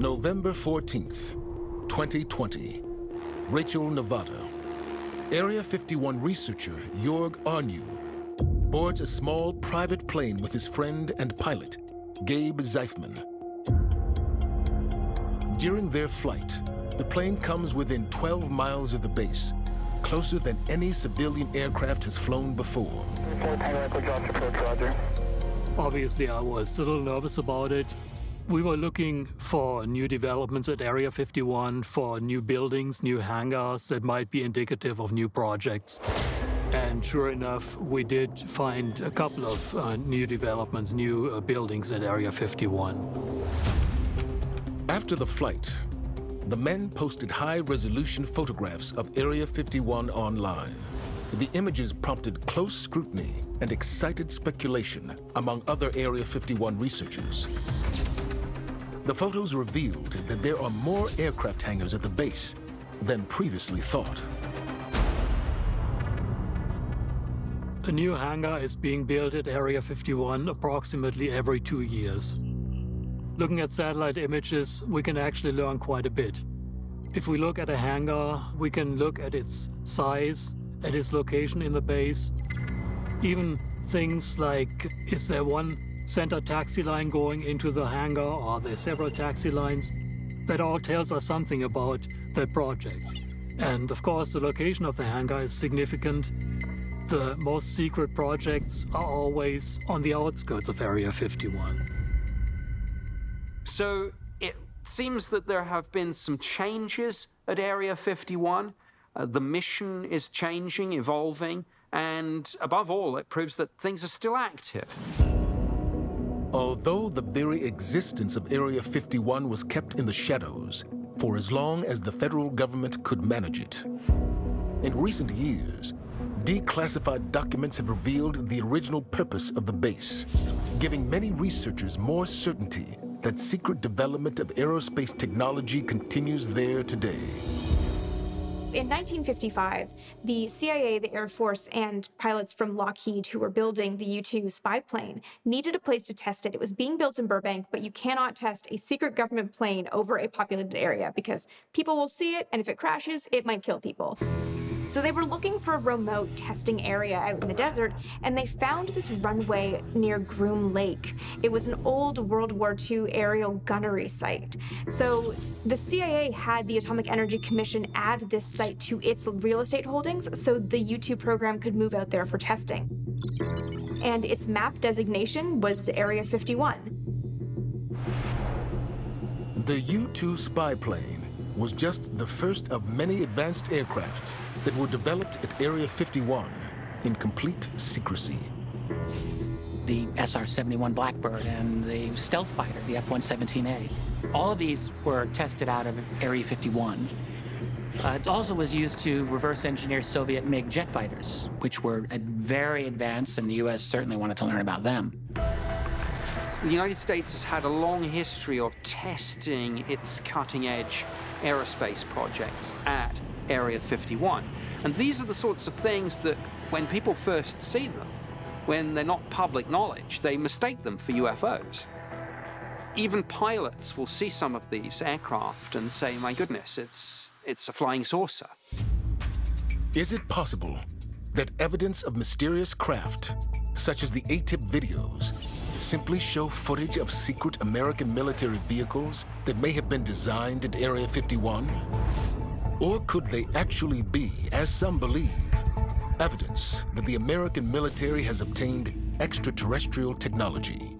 November 14th, 2020. Rachel, Nevada. Area 51 researcher Jörg Arnu boards a small private plane with his friend and pilot, Gabe Zeifman. During their flight, the plane comes within 12 miles of the base, closer than any civilian aircraft has flown before. Obviously, I was a little nervous about it. We were looking for new developments at Area 51, for new buildings, new hangars that might be indicative of new projects. And sure enough, we did find a couple of uh, new developments, new uh, buildings at Area 51. After the flight, the men posted high-resolution photographs of Area 51 online. The images prompted close scrutiny and excited speculation among other Area 51 researchers. The photos revealed that there are more aircraft hangars at the base than previously thought. A new hangar is being built at Area 51 approximately every two years. Looking at satellite images, we can actually learn quite a bit. If we look at a hangar, we can look at its size, at its location in the base, even things like is there one center taxi line going into the hangar or there several taxi lines? That all tells us something about the project. And of course, the location of the hangar is significant. The most secret projects are always on the outskirts of Area 51. So it seems that there have been some changes at Area 51. Uh, the mission is changing, evolving, and above all, it proves that things are still active. Although the very existence of Area 51 was kept in the shadows for as long as the federal government could manage it. In recent years, declassified documents have revealed the original purpose of the base, giving many researchers more certainty that secret development of aerospace technology continues there today. In 1955, the CIA, the Air Force, and pilots from Lockheed who were building the U 2 spy plane needed a place to test it. It was being built in Burbank, but you cannot test a secret government plane over a populated area because people will see it, and if it crashes, it might kill people. So they were looking for a remote testing area out in the desert, and they found this runway near Groom Lake. It was an old World War II aerial gunnery site. So the CIA had the Atomic Energy Commission add this site to its real estate holdings so the U 2 program could move out there for testing. And its map designation was Area 51. The U-2 spy plane was just the first of many advanced aircraft that were developed at Area 51 in complete secrecy. The SR-71 Blackbird and the stealth fighter, the F-117A. All of these were tested out of Area 51. Uh, it also was used to reverse engineer Soviet MiG jet fighters, which were very advanced, and the U.S. certainly wanted to learn about them. The United States has had a long history of testing its cutting edge aerospace projects at Area 51. And these are the sorts of things that, when people first see them, when they're not public knowledge, they mistake them for UFOs. Even pilots will see some of these aircraft and say, my goodness, it's, it's a flying saucer. Is it possible that evidence of mysterious craft, such as the ATIP videos, simply show footage of secret American military vehicles that may have been designed at Area 51? Or could they actually be, as some believe, evidence that the American military has obtained extraterrestrial technology?